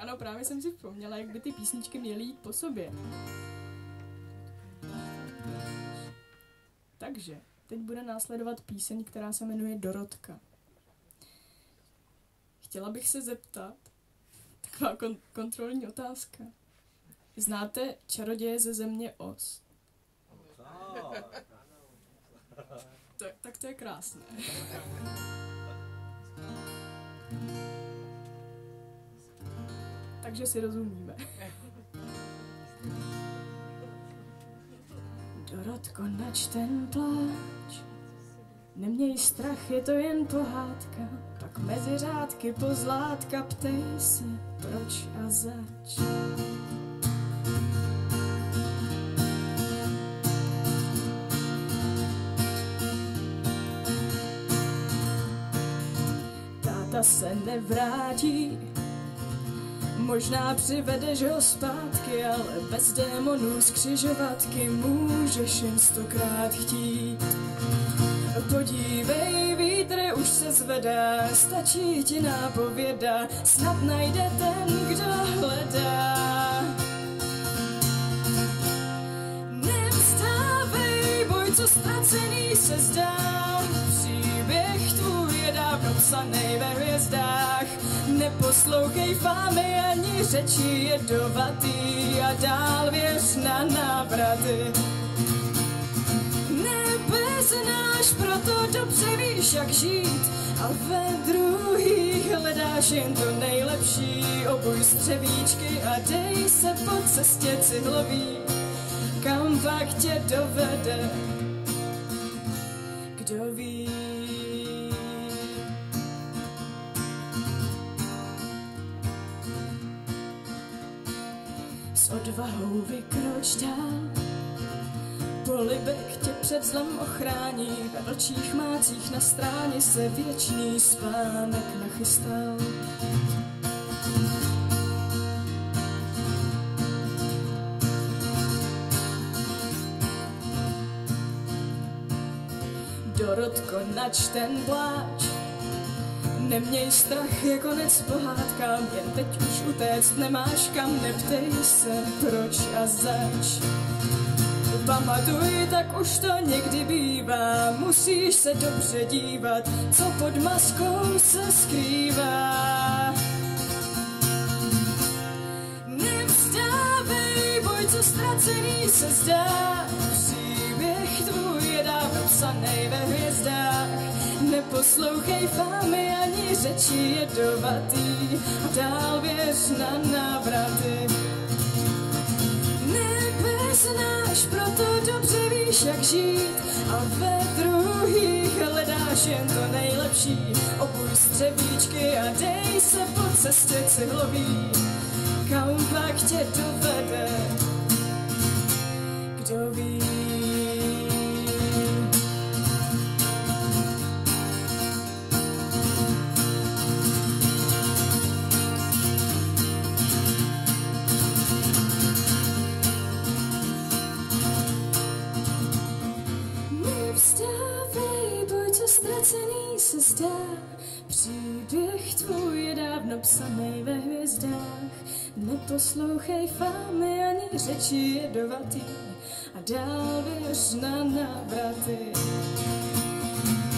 ano, právě jsem si vzpomněla, jak by ty písničky měly jít po sobě. Takže, teď bude následovat píseň, která se jmenuje Dorotka. Chtěla bych se zeptat, taková kon- kontrolní otázka. Znáte čaroděje ze země Os? Tak, tak to je krásné. Takže si rozumíme. Dorotko, nač ten pláč. Neměj strach, je to jen pohádka. Pak mezi řádky pozlátka ptej se, proč a zač. Táta se nevrátí, Možná přivedeš ho zpátky, ale bez démonů z křižovatky můžeš jen stokrát chtít. Podívej, vítr už se zvedá, stačí ti nápověda, snad najde ten, kdo hledá. Nevstávej, boj, co ztracený se zdá, dávno psanej ve hvězdách. Neposlouchej fámy ani řeči jedovatý a dál věř na návraty. Nebe znáš, proto dobře víš, jak žít a ve druhých hledáš jen to nejlepší. Obuj střevíčky a dej se po cestě cihlový, kam pak tě dovede, kdo ví. Odvahou vykroč dál, polibek tě před zlem ochrání, ve vlčích mácích na stráně se věčný spánek nachystal. Dorotko, nač ten pláč, Neměj strach, je konec pohádkám, jen teď už utéct nemáš kam, neptej se, proč a zač. Pamatuj, tak už to někdy bývá, musíš se dobře dívat, co pod maskou se skrývá. Nevstávej, boj, co ztracený se zdá, příběh dávno psanej ve hvězdách. Neposlouchej fámy ani řeči jedovatý dál věř na návraty. Nebe znáš, proto dobře víš, jak žít a ve druhých hledáš jen to nejlepší. Opuj střevíčky a dej se po cestě cihlový, kam pak tě dovede, kdo ví. Nevstávej, boj, co ztracený se zdá. Příběh tvůj je dávno psanej ve hvězdách. Neposlouchej fámy ani řeči jedovatý a dál věř na návraty.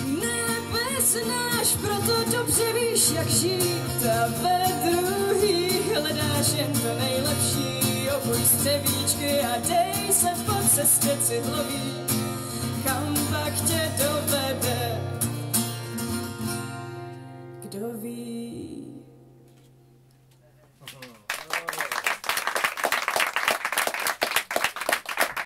Nebe znáš, proto dobře víš, jak žít a ve druhých hledáš jen to nejlepší. Obuj střevíčky a dej se po cestě cihlový kam pak tě dovede. Kdo ví,